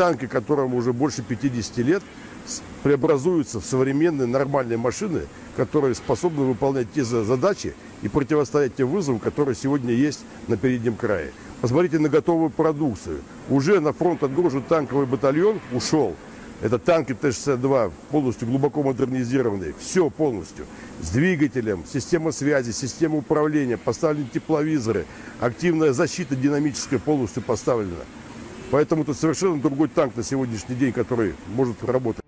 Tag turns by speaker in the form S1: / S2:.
S1: танки, которым уже больше 50 лет, преобразуются в современные нормальные машины, которые способны выполнять те за- задачи и противостоять тем вызовам, которые сегодня есть на переднем крае. Посмотрите на готовую продукцию. Уже на фронт отгружен танковый батальон, ушел. Это танки Т-62, полностью глубоко модернизированные. Все полностью. С двигателем, система связи, система управления, поставлены тепловизоры. Активная защита динамическая полностью поставлена. Поэтому это совершенно другой танк на сегодняшний день, который может работать.